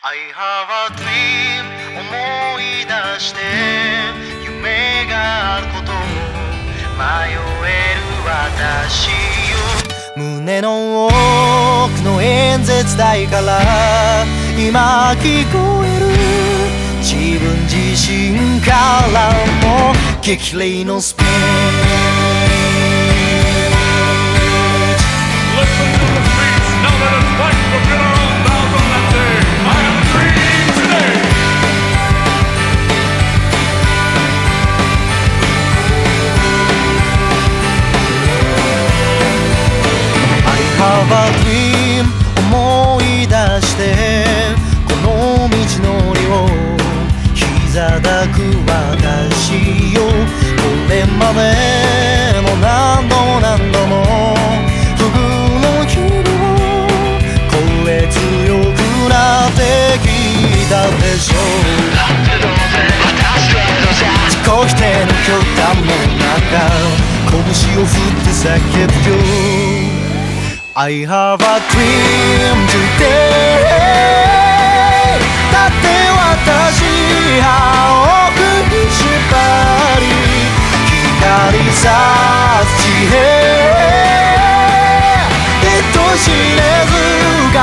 I have a dream 思い出して夢があることも迷える私よ。胸の奥の演説台から今聞こえる自分自身からも激励のスピーチ思い出してこの道のりを膝抱く私よこれまでも何度も何度も不遇の日々を超え強くなってきたでしょう。自己否定の極端の中拳を振って叫ぶよ。I have a dream today. だって私青く縛り光さす地平人知れずが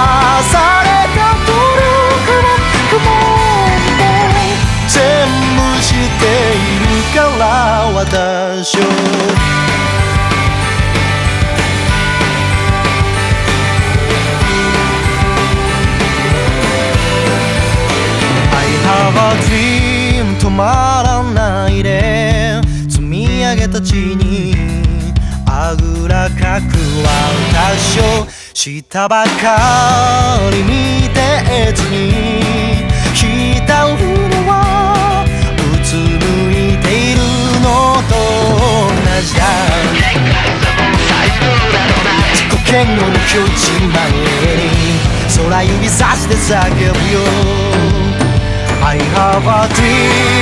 された努力も雲も全部しているから私をげた地にあぐらかくは多少下ばかり見てずに浸るのはうつむいているのと同じだ自己嫌悪の境地前に空指さして叫ぶよ I have a dream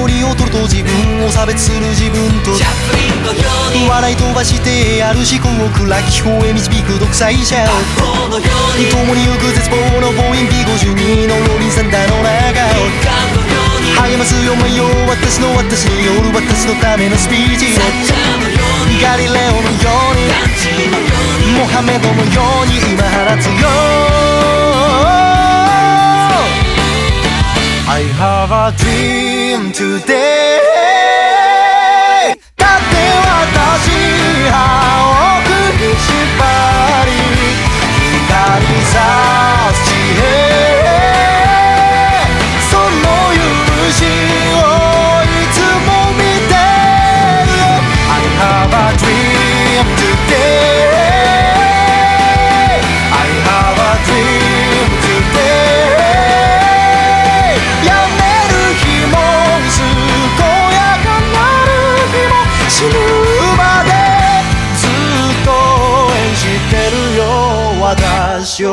より劣ると自分を差別する自分とチャップリンのように笑い飛ばしてある思考を暗き方へ導く独裁者法のように共に行く絶望のボーイン B52 のローリンサンダーの中を感のように励ますよ迷よ私の私による私のためのスピーチサッチャーのようにガリレオのようにガンジーのようにモハメドのように今放つよ I have a dream today. ず